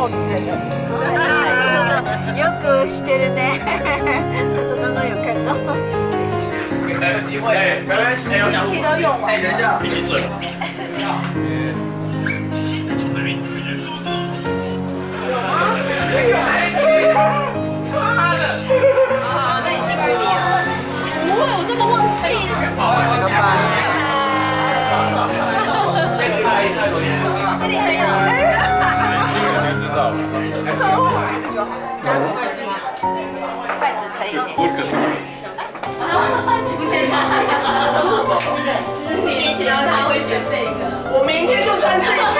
ろうってよくしてるね整的有看到有机会，哎，一起走。筷子可以，现在。天天都个，我明天就穿这件，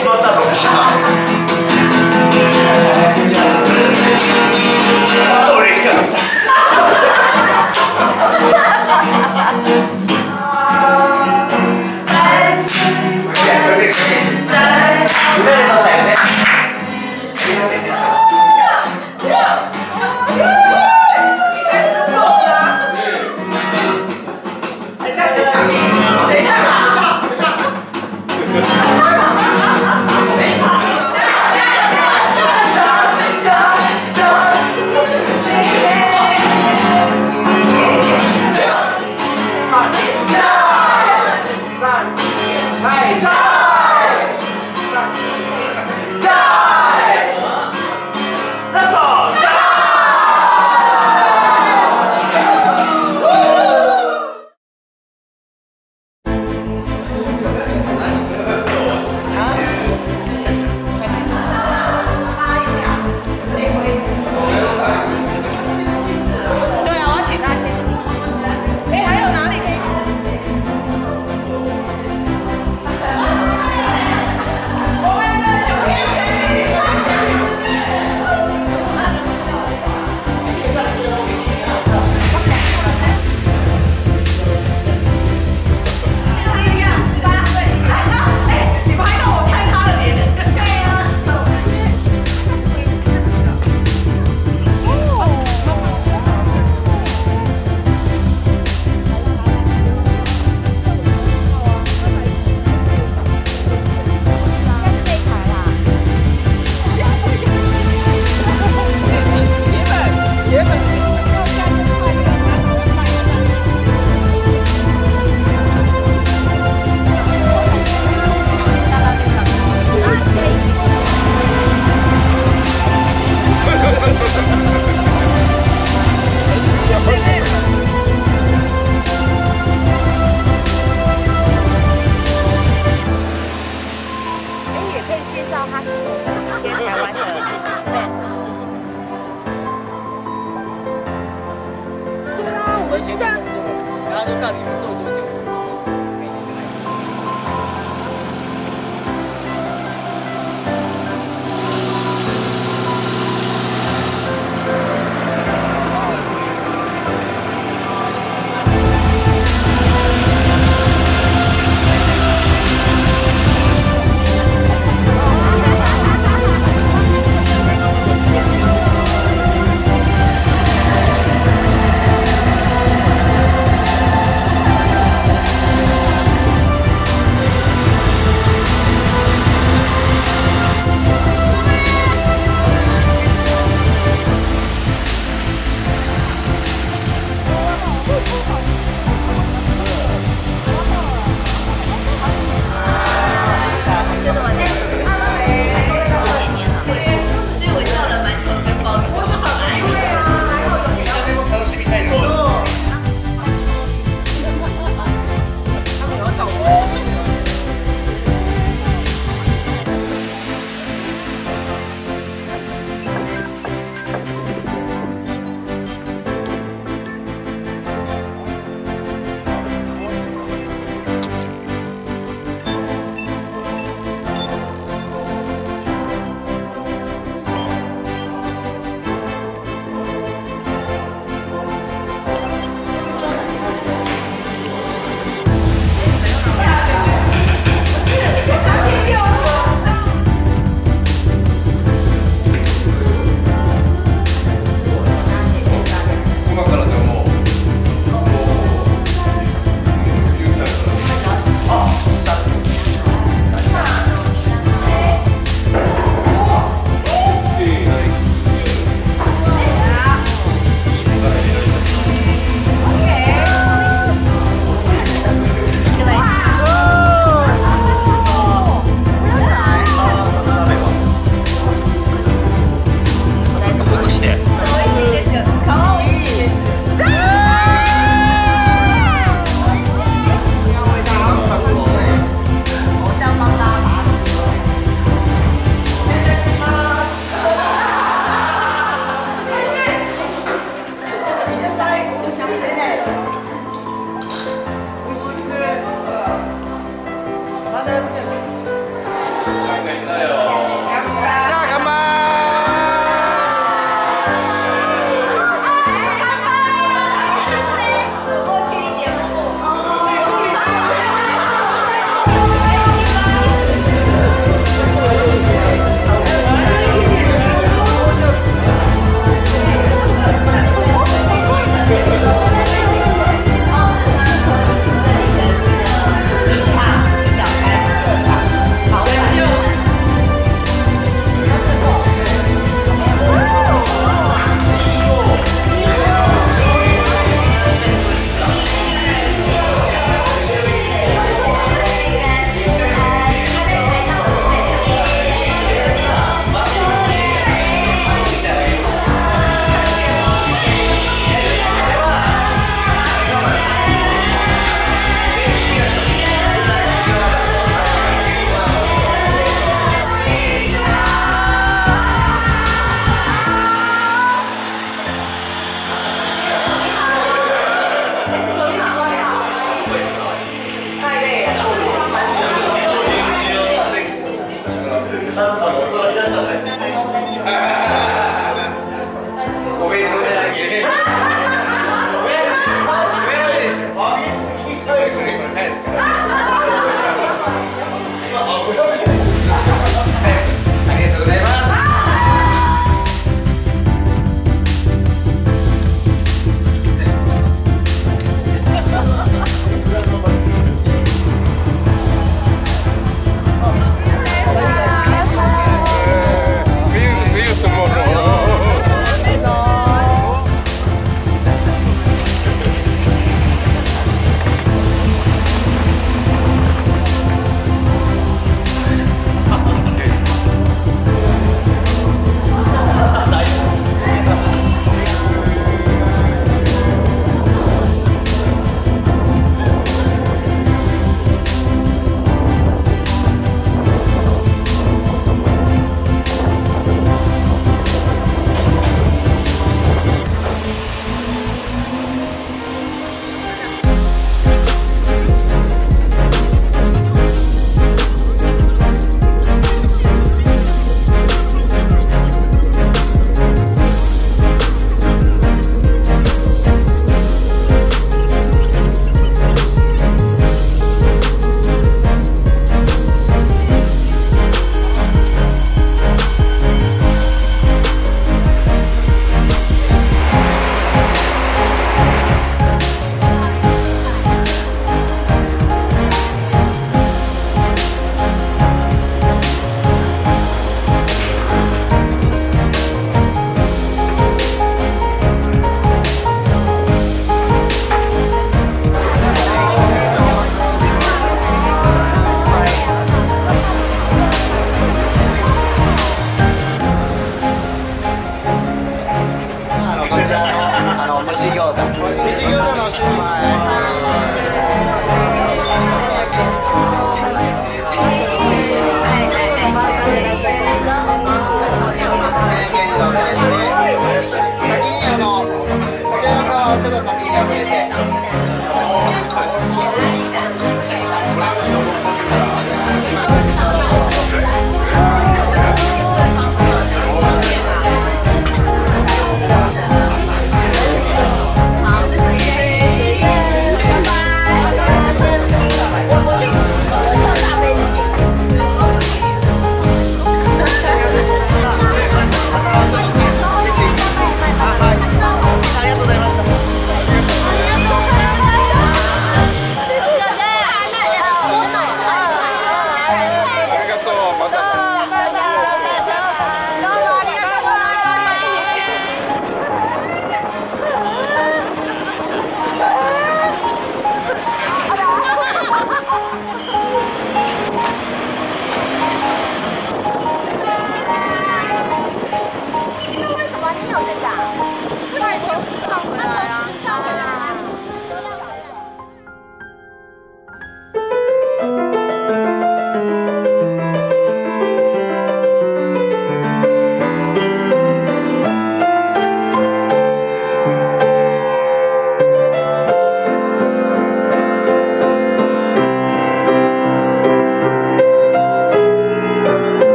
しまったの？